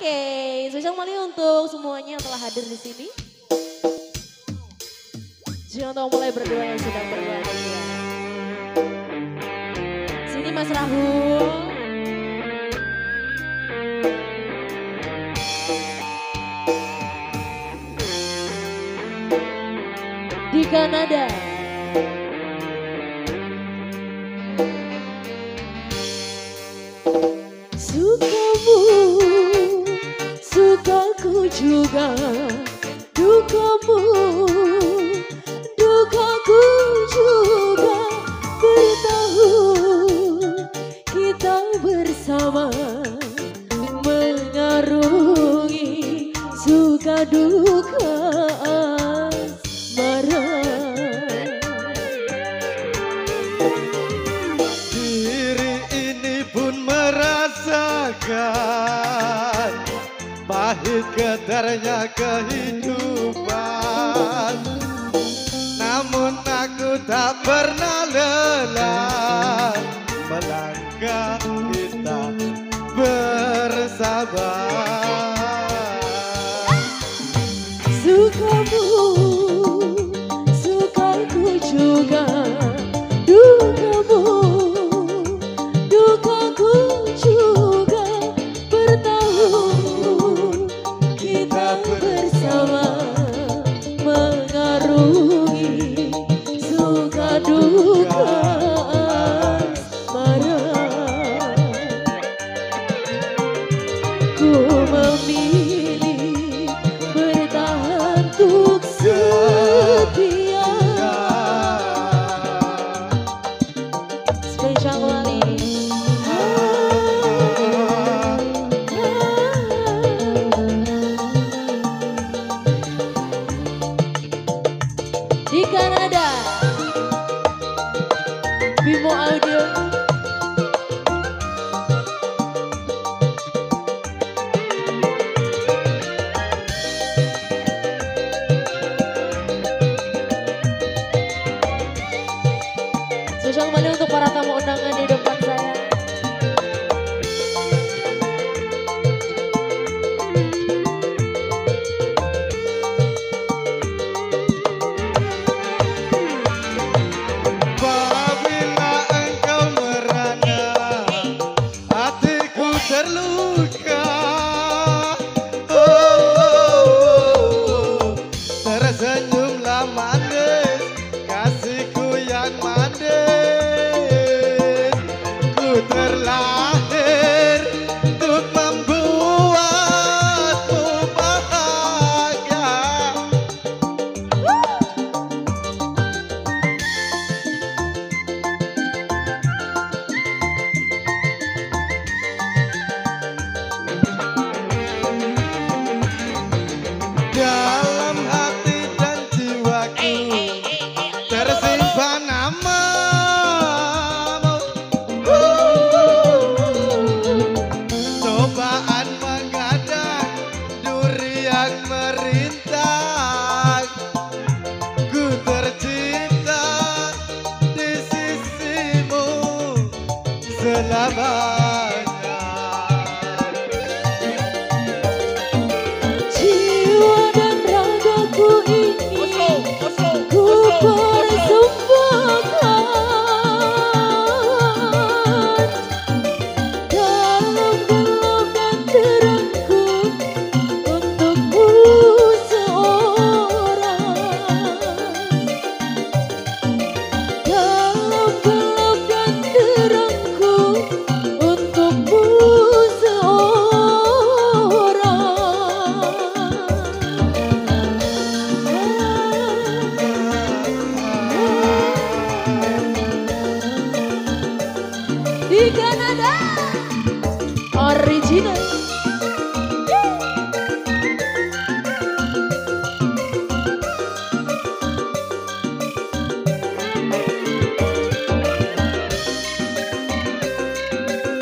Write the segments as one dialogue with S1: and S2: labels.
S1: Oke, spesial kali untuk semuanya yang telah hadir di sini. Jangan tahu mulai berdua yang sedang berbahagia. Sini Mas Rahul. Di Kanada. Juga
S2: kehidupan. Namun aku tak pernah lelah Melangkah kita bersama
S1: Di Kanada Bimo Audio. Spesial kembali untuk para tamu undangan di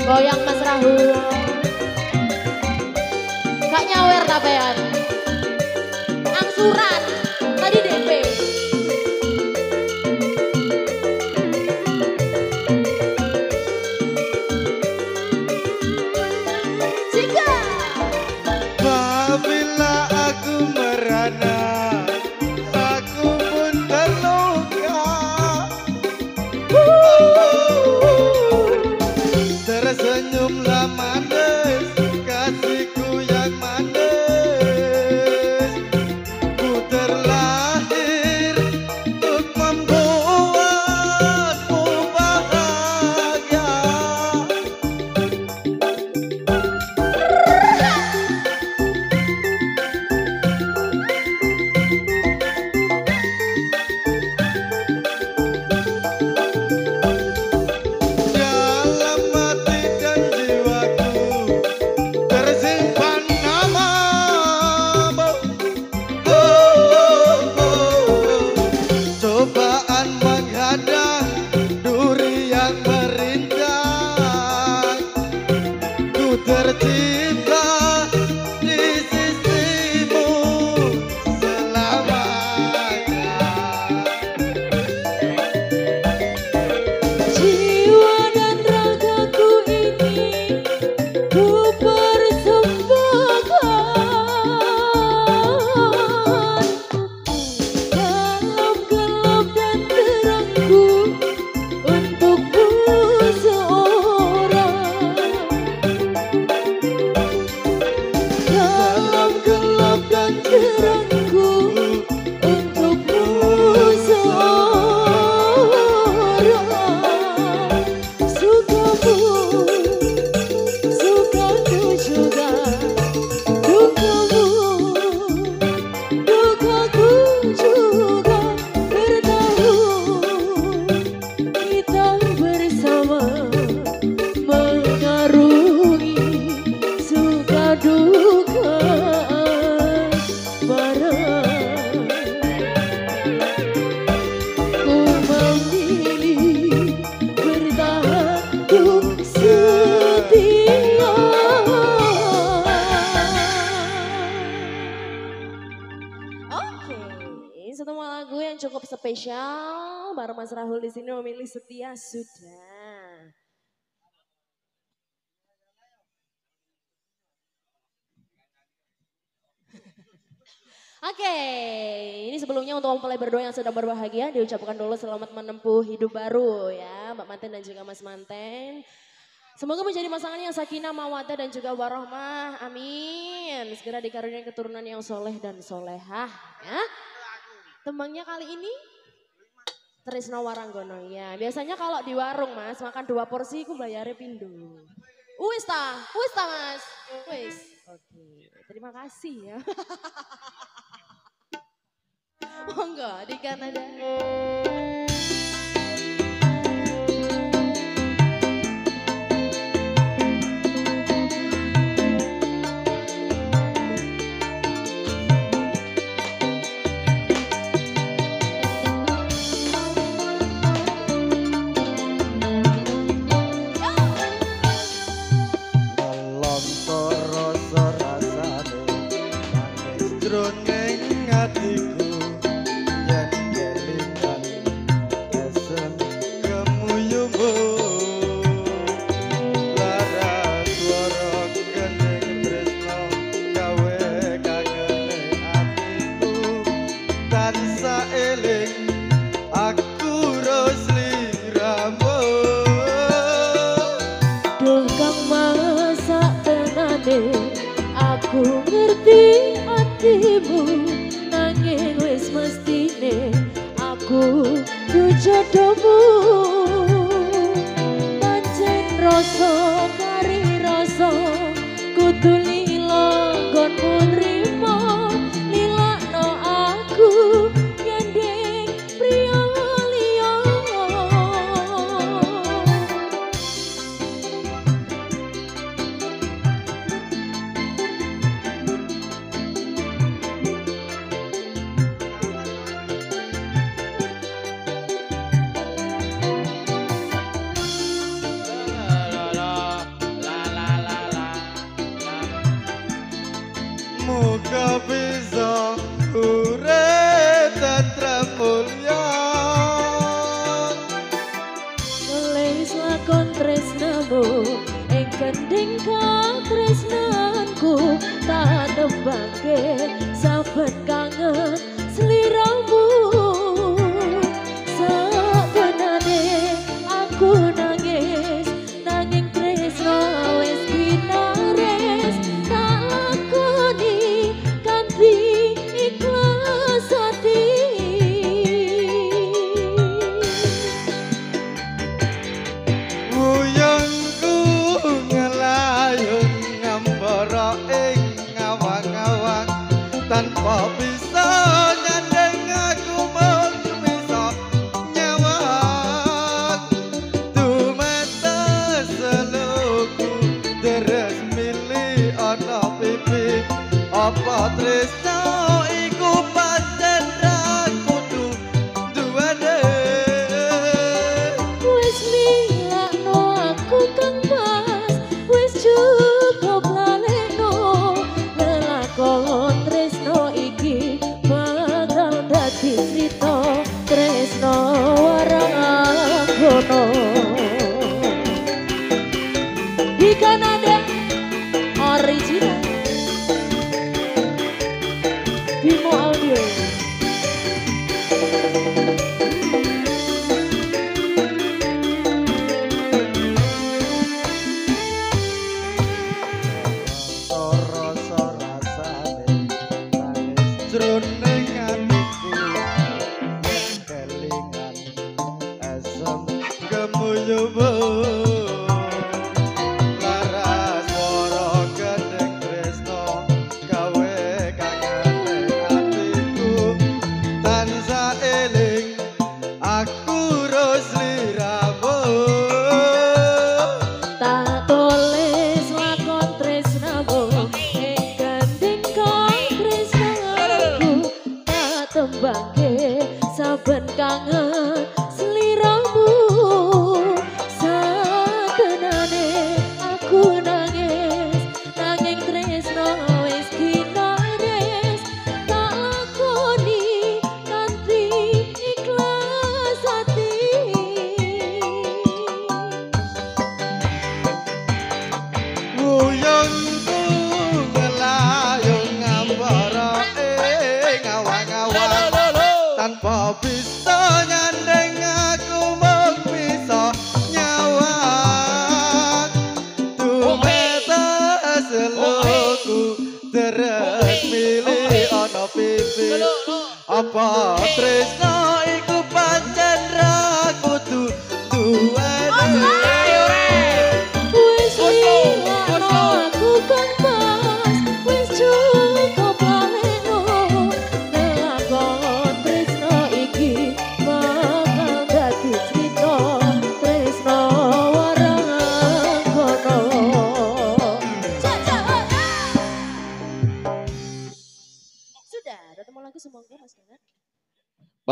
S1: Goyang Mas Rahul. Gak nyawer tapean. Angsuran. Jack. Spesial bareng Mas Rahul di sini memilih setia sudah. Oke, ini sebelumnya untuk mempelai berdua yang sedang berbahagia diucapkan dulu selamat menempuh hidup baru ya Mbak Manten dan juga Mas Manten. Semoga menjadi pasangan yang sakinah, mawadah dan juga warohmah. Amin. Segera dikaruniai keturunan yang soleh dan solehah ya. Tembangnya kali ini Trisno Waranggono ya. Biasanya kalau di warung mas makan dua porsi aku bayarnya pindu. Wis ta, wis ta mas. Wis. Oke, terima kasih ya. Monggo di Kanada. Ing kending katresnanku Tak tembake
S2: tanpa
S1: poppy.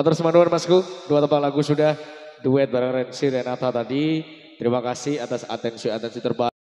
S1: terus
S3: semanuan masku. Dua tebak lagu sudah duet bareng Renzi Renata tadi. Terima kasih atas atensi-atensi terbaik.